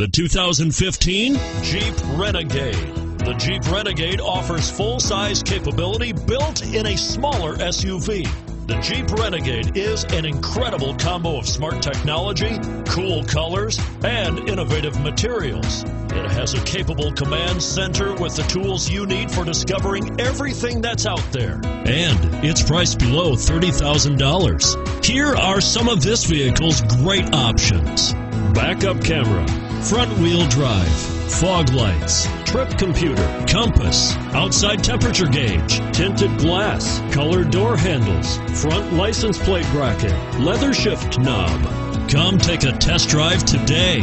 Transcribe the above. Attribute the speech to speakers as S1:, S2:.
S1: The 2015 Jeep Renegade. The Jeep Renegade offers full-size capability built in a smaller SUV. The Jeep Renegade is an incredible combo of smart technology, cool colors, and innovative materials. It has a capable command center with the tools you need for discovering everything that's out there. And it's priced below $30,000. Here are some of this vehicle's great options. Backup camera, front wheel drive, fog lights, trip computer, compass, outside temperature gauge, tinted glass, colored door handles, front license plate bracket, leather shift knob. Come take a test drive today.